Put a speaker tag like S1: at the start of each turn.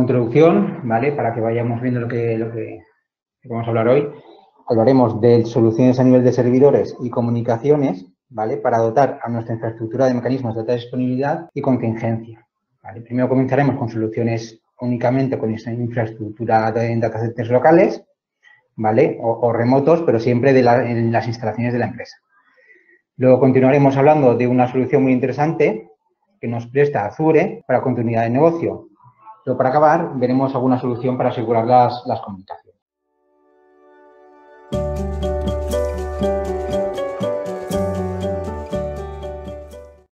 S1: introducción, ¿vale? Para que vayamos viendo lo que, vamos a hablar hoy. Hablaremos de soluciones a nivel de servidores y comunicaciones, ¿vale? Para dotar a nuestra infraestructura de mecanismos de alta disponibilidad y contingencia. Primero comenzaremos con soluciones únicamente con infraestructura de data centers locales, ¿vale? O, remotos, pero siempre de en las instalaciones de la empresa. Luego continuaremos hablando de una solución muy interesante que nos presta Azure para continuidad de negocio. Luego, para acabar, veremos alguna solución para asegurar las, las comunicaciones.